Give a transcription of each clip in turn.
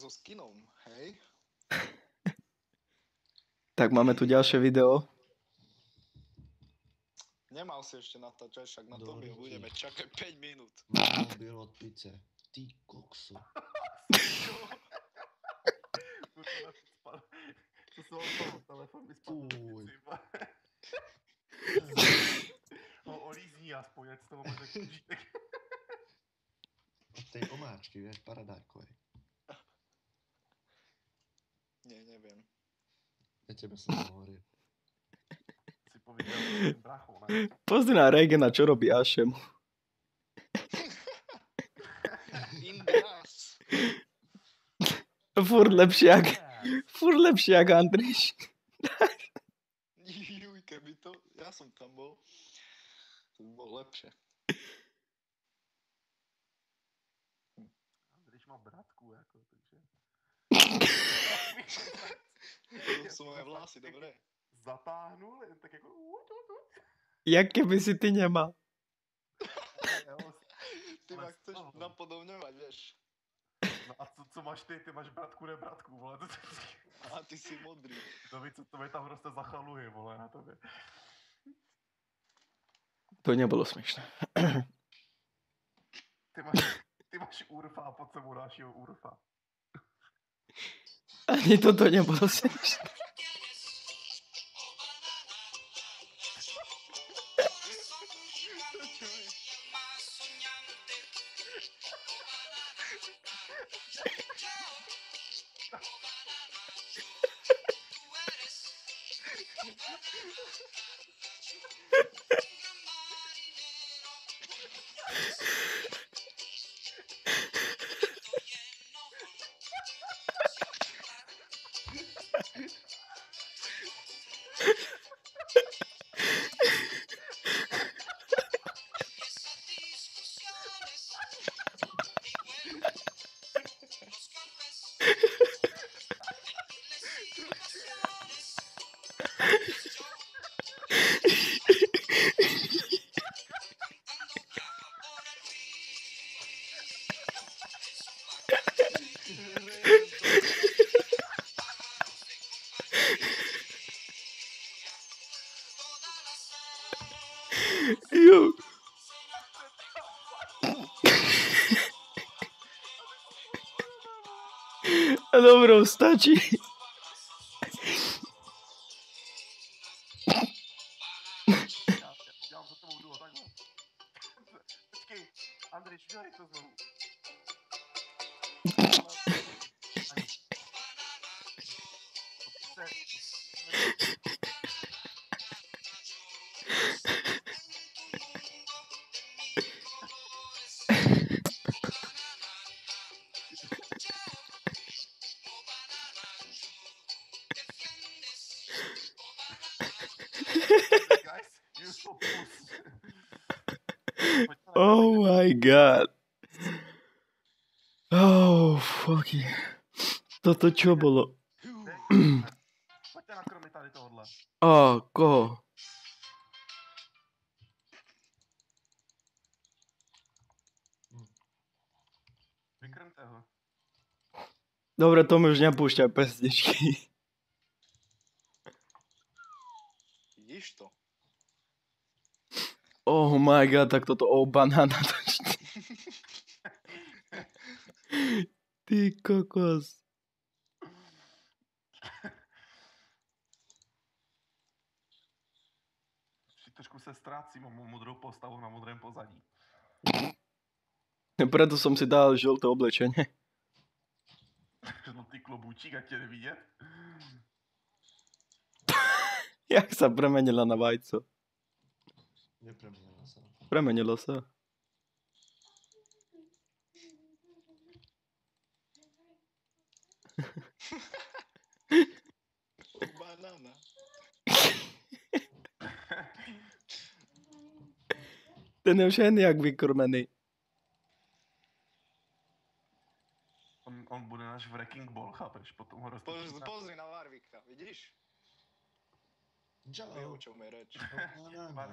so skinom, hej? Tak máme tu ďalšie video. Nemal si ešte natáčať, však na to my budeme čakať 5 minút. Mám mobil od pice. Ty koksu. To som toho telefon mi. Ho olízní aspoň, ať z toho bude kúžitek. Od tej omáčky, vieš, paradajkovej. Nie, neviem. Ja tebe som hovoril. Si povedal ne? Pozri na Regena, čo robí Ašemu. Indras. Furt lepšie jak, furt lepšie jak Andriš. Juj, keby to... Ja som tam bol. To by bolo lepšie. Andriš má bratku, ako, takže... To sú moje vlasy, dobre? Zatáhnul, jen tak jako... Jak keby si ty nemal. Ty ma chceš napodobňovať, vieš. No a co, co máš ty? Ty máš bratku, ne bratku, vole. To, A ty si modrý. to, víš, co to mi tam prostě zachaluje, vole, na tobě. To nebolo smiešné. Ty máš, ty máš urfa a pod sebou dalšího urfa. Ani toto nebolo smiešné. Takhle. Počkej, Andrej, udělej to znovu. God. Oh, fucking. Toto čo bolo? Dej, Pojďte na kromě tady tohohle. A, koho? Vykrmte ho. Dobre, to už nepúšťaj pesničky. Vidíš to? Oh my god, tak toto oh banana. Ty kokos. Trošku se ztrácím, mám modrou postavu na modrém pozadí. Preto som si dal žlté oblečenie. Žlutý klobúčík, ať tě nevidět. Jak sa premenila na vajco? Nepremenila sa. Premenilo sa. Banana. Ten je už hen jak vykrmený. On, on bude náš wrecking ball, chápeš? Potom ho Pozri, roztočíme. pozri na Warwicka, vidíš? Działał. Wyuczył mnie reć. No, no, no,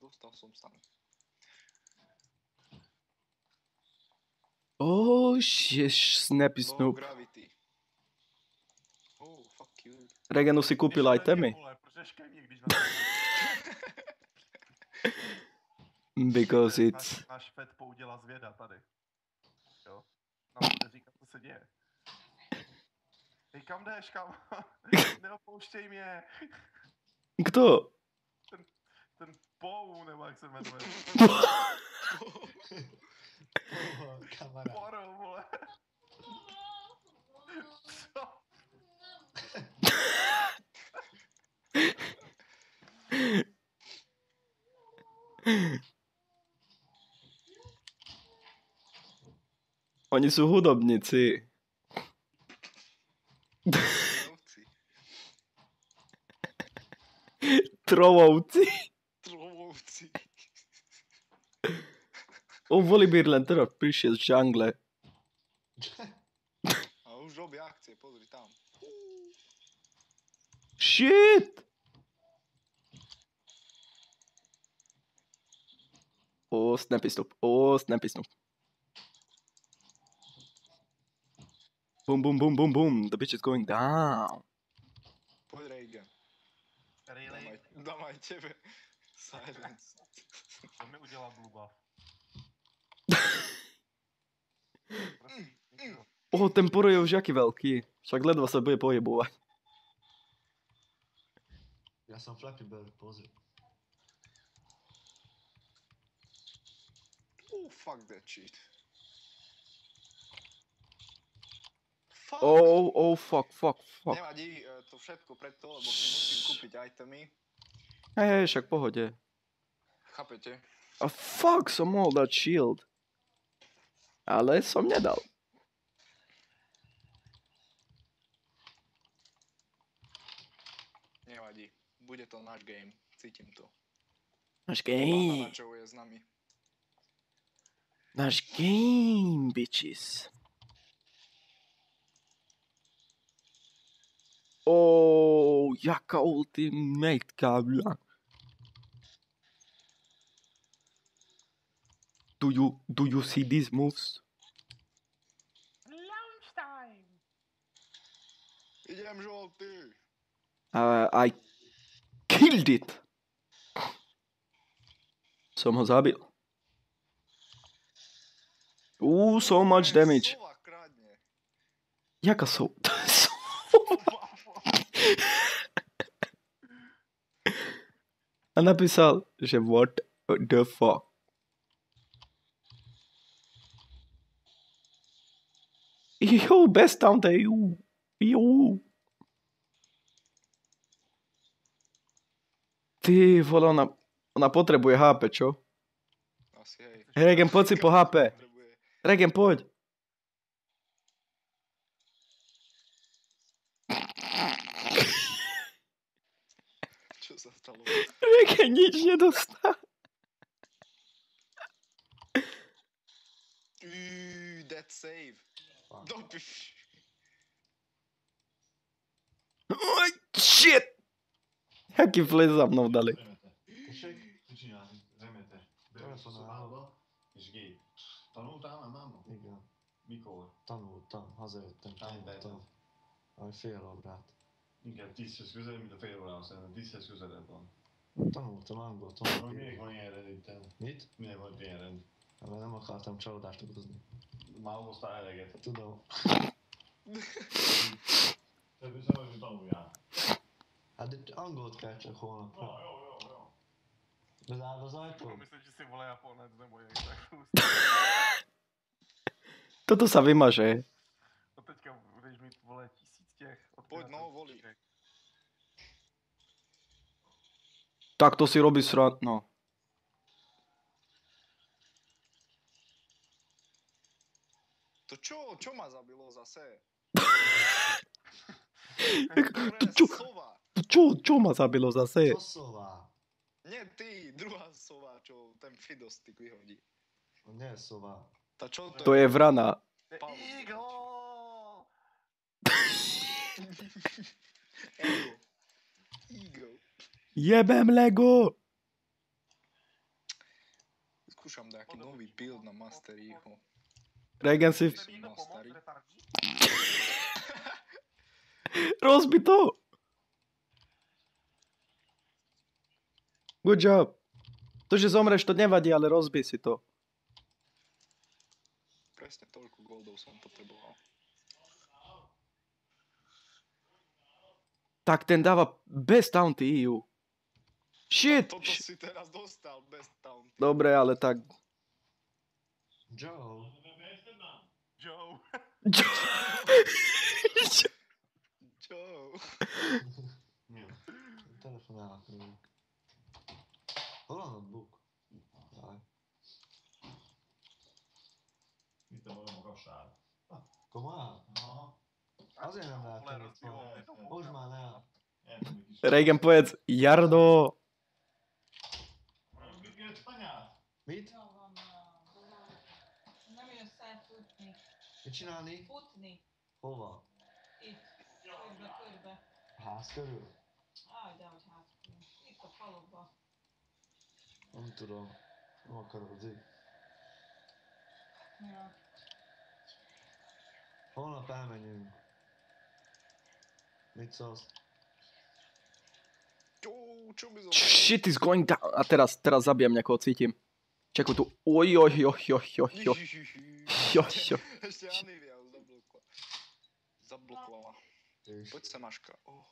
Dostał substan. Oh, shit, Snap Snoop. Gravity. Oh, fuck you. Regan, não se cupe lá também. Because Náš- it's... Náš Fed poudělá zvěda tady. Jo? Nám bude říkat, co se děje. Hej, kam jdeš, kam? Neopouštěj mě. Kto? Ten Pou, nebo jak se jmenuje. Kamarád. Poro, vole. Co? Oni sú hudobníci. Trovovci. Trovovci. O, Volibear len teraz prišiel z džungle. A už robí akcie, pozri tam. Shit! O, snappy stop. O, snappy stop. Boom, boom, boom, boom, boom. The bitch is going down. Poď Reagan. Really? Dám aj, dám aj tebe. Silence. To mi. Prosím, nikdo. O, ten poro je už jaký veľký. Však ledva sa bude pohybovať. Ja som Flappy Bird, pozri. Oh, fuck that shit. Fuck. Oh, oh, fuck, fuck, fuck. Nevadí, e, to všetko preto, lebo si musím kúpiť itemy. Hej, hej, však pohode. Chápete? A fuck, som mohol dať shield. Ale som nedal. Nevadí. Bude to náš game. Cítim to. Náš game. Náš game, bitches. Oh, jaká ultimate kábla. Do you, do you see these moves? Launch time! Idem žolty. Uh, I killed it. Som ho zabil. Ooh, so much damage. Sova. Jaká so... A napísal, že what the fuck. Jo, bez tam to ju. Jo. Ty vole, ona, ona potrebuje HP, čo? Asi hej. Regen, poď si po HP. Regen, poď. nic nie dostałem. Uuu, that save. Dopisz. Oj, shit! Jaki flash za mną dalej. és gép. Tanultál már máma? Igen. Mikor? Tanultam, hazajöttem, tanultam. Aj, fél órát. Igen, tízhez közel, mint a fél órához, tízhez közelebb van. Tanultam angol, Hogy tanultam. miért van ilyen rend itt? Mit? Miért van ilyen rend? Mert nem akartam csalódást okozni. Már hoztál eleget. Tudom. Te viszont, hogy tanuljál. Hát itt angolt kell csak holnapra. Jó, jó, jó, jó. Bezárd az ajtó? Myslím, že si vole Japonec nebo jak tak Toto sa vymaže. No teďka budeš mít vole tisíc těch. Poď, no, volí. šípek. Tak to si robí sran... No. To čo? Čo ma zabilo zase? Ktoré čo, sova? čo, čo ma zabilo zase? Co sová? Nie ty, druhá sova, čo ten Fidostick vyhodí. To nie je sova. Ta čo to, To je vrana. The Pavel. Jebem Lego! Vyskúšam nejaký nový build na si... Mi někdo pomoct, retardí? Rozbi to! Good job. To, že zomreš, to nevadí, ale rozbi si to. Presne toľko goldov som potreboval. Tak ten dáva bez taunty EU. Shit! Toto si teraz dostal bez taunty. Dobre, ale tak... Joe. Joe. Čo? Nie. Telefonálok. Hol a notebook? Itt a a. Komolyan? Aha. Azért nem tudom. Most már nem. Povedz, Jardo! Mit? Jó van, nem jössz el futni. Mit csinálni? Futni. Hova? Itt. Körbe, körbe. A ház körül? Áj, de hogy hát. Itt a faluba. Nem tudom. Nem akarozik. Ja. Holnap elmenjünk. Mit szólsz? Shit is going down. A teraz, teraz zabijem niekoho, cítim. Čekuj tu. Oj, oj, oj, oj, oj, oj. Zablokla. Zablokovala. És Poď sa, Maška. Oh.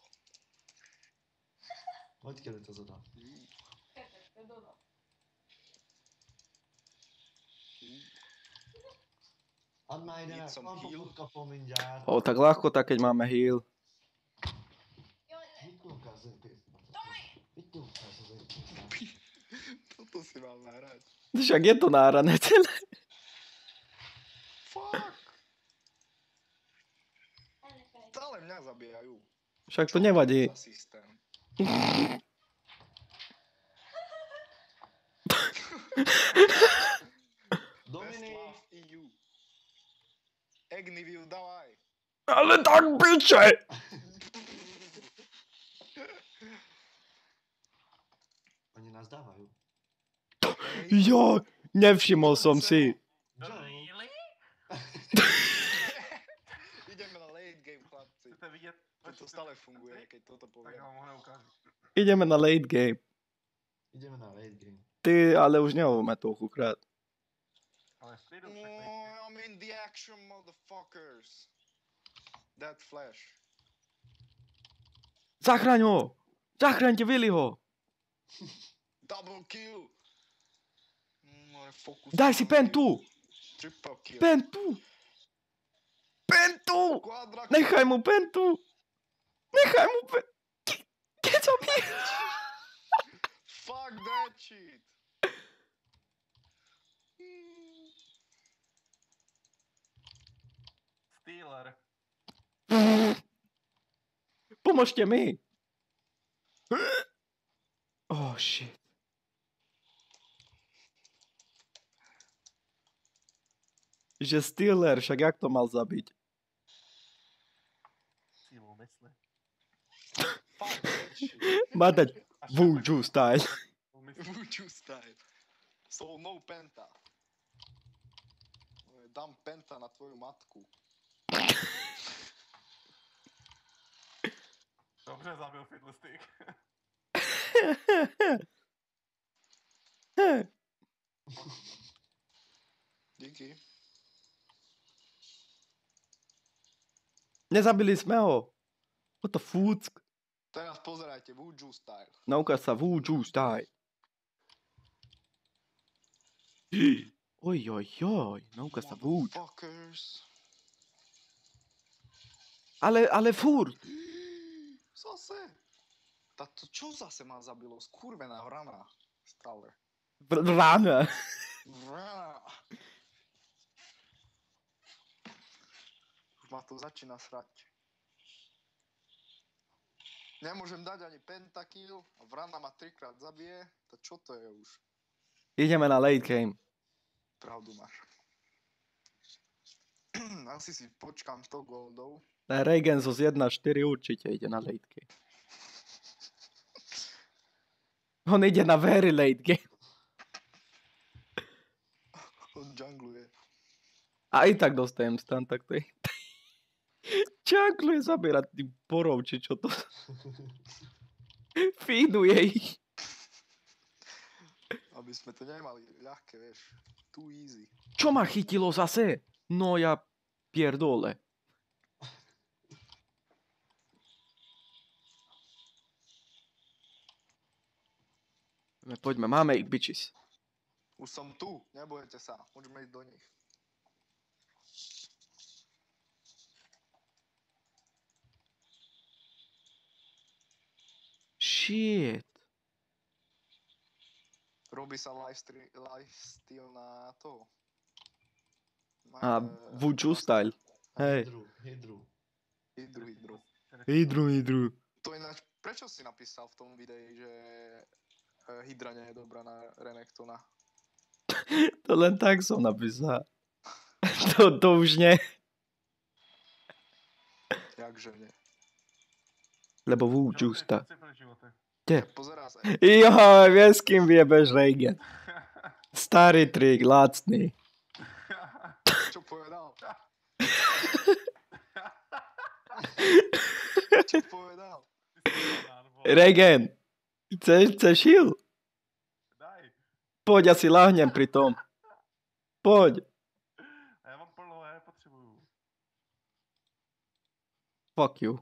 ide, heal? kampot kapom mindjárt. O, tak ľahko, tak keď máme heal. Pénzt? Mit munkálsz az pénzt? Toto si mal nahrať. Však je to nárané celé. Fuck! Stále mňa zabíjajú. Však to nevadí. Dominik! Agniviu, davaj. Ale tak biče! Oni nás dávajú. Jo, nevšimol som si. Joe! Really? Ideme na late game, chlapci. To stále funguje, keď toto poviem. Ideme na late game. Ideme na late game. Ty, ale už nehovoríme toľkokrát. Ale No. I'm in the action, motherfuckers. That flash. Zachraň ho! Zachraňte Willyho! Double kill. More focus. Daj si pen tu! Triple kill. Pen tu! Pen tu! Quadra kill. Nechaj mu pen tu! Nechaj mu pen... Keď bije... Fuck that shit. Steeler. Pomôžte mi! Oh shit. Že Steeler, však jak to mal zabiť? That shit. Má dať A Vuju style. Vuju style. So no penta. Dám penta na tvoju matku. Dobře zabil Fiddlestick. Díky. Nezabili sme ho. What the fuck? Teraz pozerajte, Vuju style. Nauka sa Vuju style. Oj, oj, oj, nauka sa. Motherfuckers. Ale, ale furt. Zase. Táto čo zase ma zabilo? Skurvená vrana. Stále. Vrana. Vrana. Ma to začína srať. Nemôžem dať ani pentakill a vrana ma trikrát zabije. To čo to je už? Ideme na late game. Pravdu máš. Asi si počkám 100 goldov. Regen zo z 1-4 určite ide na late game. On ide na very late game. On jungluje. A i tak dostajem stan, tak to je... Čankluje zabierať tým porov, či čo to... Feeduje ich. Aby sme to nemali ľahké, vieš. Too easy. Čo ma chytilo zase? No ja pierdole. Poďme, máme ich, bitches. Už som tu, nebojte sa. Môžeme ísť do nich. Shit. Robí sa livestream, lifestyle na to. Na, A eh, Vuju style. Hej. Hydru, hydru. Hydru, hydru. Hydru, hydru. To ináč, prečo si napísal v tom videi, že eh, Hydra nie je dobrá na Renektona? To len tak som napísal. To, to už nie. Jakže nie? Pro životy? Pozerá sa. Jo, viem s kým viebeš Regen. Starý trik, lacný. Čo povedal? Čo povedal? Regen, chceš, chceš heal? Poď, ja si lahnem pri tom. Poď. A já mám plno, já nepotřebuju. Fuck you.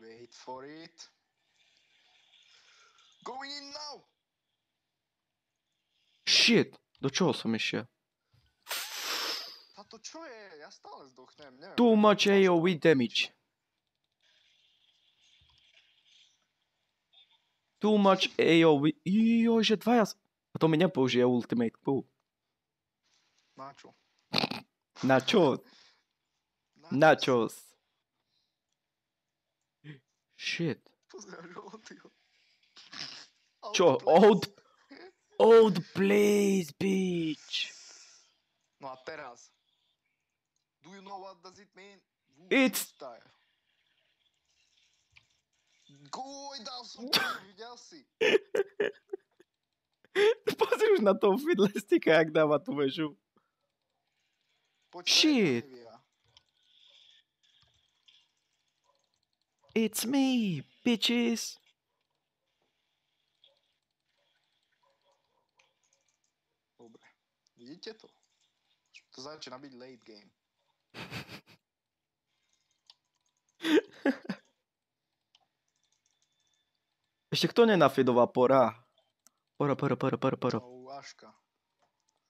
Wait for it. Going in now! Shit, do čoho som išiel? Táto čo je? Ja stále zdochnem, neviem. Too much AoE damage. Too much AoE. Joj, že dvaja... A to mi nepoužije ultimate pool. Na čo? Na čo? Na čo? Shit. Čo? Old... Old place, bitch. No a teraz. Do you know what does it mean? It's- style. Goj, dal som to, videl si. Pozri už na toho fiddlesticka, jak dáva tú väžu. Shit. preč, It's me, bitches. Dobre. Vidíte to? To začína byť late game. Ešte kto nenafidoval pora? Pora, pora, pora, pora, pora. No, Aška.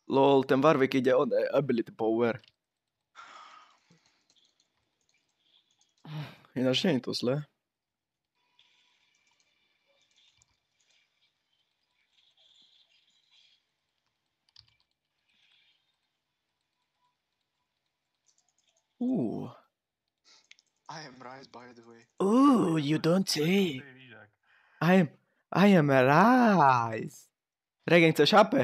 Lol, ten Warwick ide on ability power. Ináč nie je to zlé. Ooh. I am right by the way. Ooh, you don't say. Ty víš jak. I am, I am a rice. Regen, chceš HP?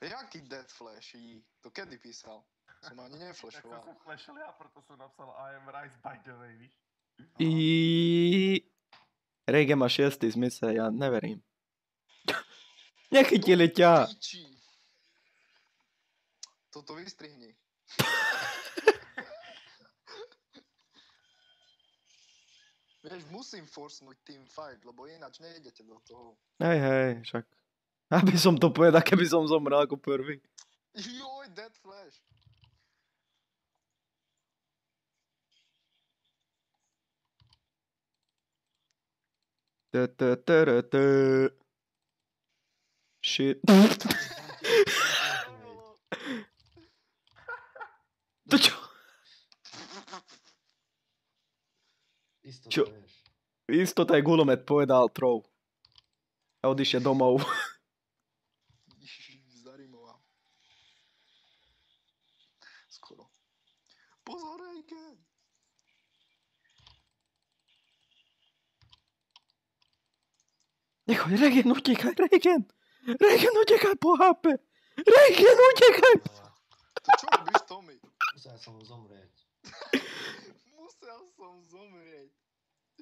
Jaký Dead Flash? jí? To kedy písal? Som ani Tak jsem neflashoval. se flešil já, proto jsem napsal I am Rice by the way, víš? I... Regen má šiestý zmysel, ja neverím. Nechytili ťa. Toto vystrihni. Vieš, musím forsnúť team fight, lebo ináč nejdete do toho. Hej, hej, však. Aby som to povedal, keby som zomrel ako prvý. Joj, Dead Flash. Shit. To čo? Isto, čo? Isto taj gulomet povedal trov. Evo diš je domov. Regen, utekaj, Regen! Regen, utekaj po HP! Regen, utekaj! Čo robíš, Tommy? musel som zomrieť. Musel som zomrieť.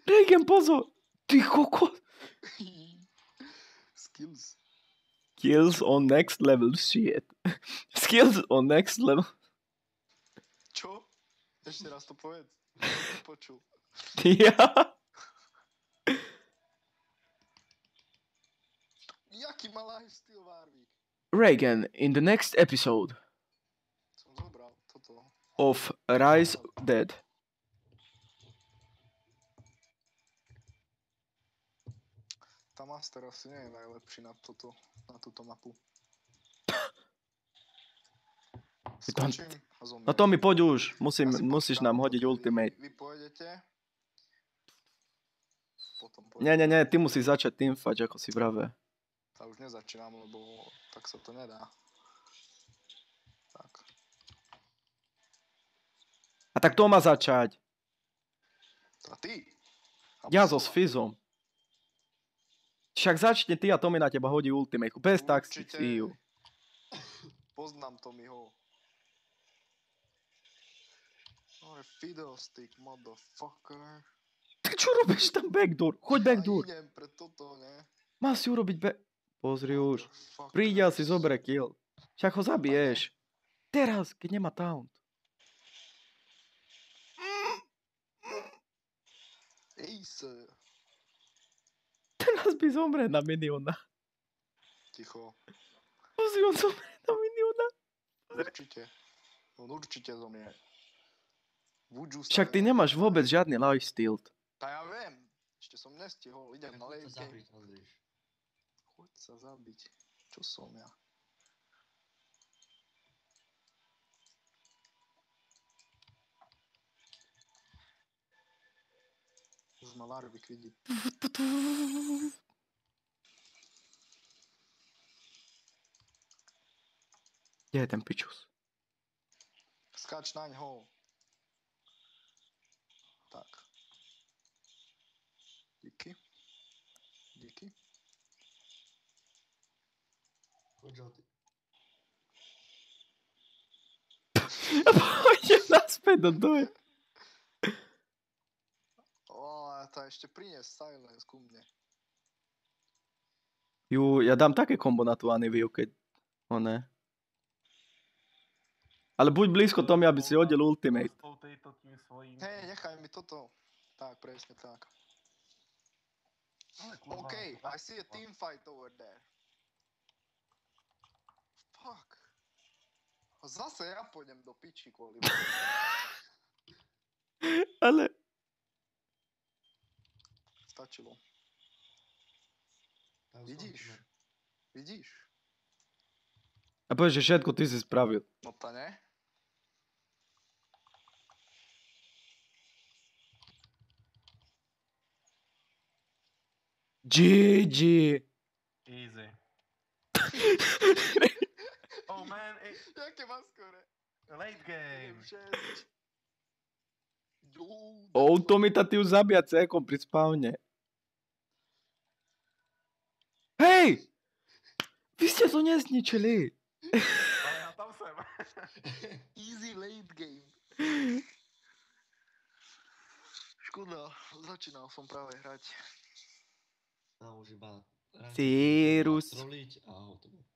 Regen, pozor! Ty kokos! Skills. Skills on next level shit. Skills on next level. Čo? Ešte raz to povedz. Počul. Ja. Reagan, in the next episode of Rise Dead. Tá Master asi nie je najlepší na toto, na túto mapu. Skočím a zomriem. No to mi poď už, musím, Ja musíš nám hodiť ultimate. Vy, vy pôjdete. Potom pôjdete. Nie, nie, nie, ty musíš začať teamfight, ako si vravé. Ja už nezačínam, lebo tak sa to nedá. Tak. A tak to má začať. A ty? A Ja so. Sfizom. Však začne ty a to mi na teba hodí ultimate. Bez si ju. Poznám Tommyho. No je fiddlestick, motherfucker. Tak čo robíš tam backdoor? Choď backdoor. Ja idem pre toto, ne? Má si urobiť back... Pozri už. A si zoberie kill. Však ho zabiješ. Teraz, keď nemá taunt. Ace. Teraz by zomre na miniona. Ticho. Pozri, on zomre na miniona. Určite. On určite zomrie. Sa Však ty ne- nemáš vôbec žiadny lifesteal. Tá ja viem. Ešte som nestihol. Idem na lejke. Choď sa zabiť. Čo som ja? Už ma Larvik vidí. Kde je ten pičus? Skáč na ňo. Tak. Díky. Díky. Žltý. Poďte naspäť do doje. O, tá ešte prinies silence ku mne. Ju, ja dám také kombo na tú Aniviu, keď... O ne. Ale buď blízko Tomi, aby si hodil ultimate. To. Hej, nechaj mi toto. Tak, presne tak. OK, to I see a team fight over there. Fuck. Zase ja pôjdem do piči kvôli. Ale... Stačilo. Vidíš? Vidíš? A povieš, že všetko ty si spravil. No to ne? GG. Easy. oh man, it, Jaké má skore? late game. O, Tomi tá ty už zabíja cekom pri spawne. Hej! Vy ste to nezničili. Ale já tam jsem. Easy late game. Škoda, začínal som práve hrať. Tam už iba... Cyrus. Troliť a hotovo.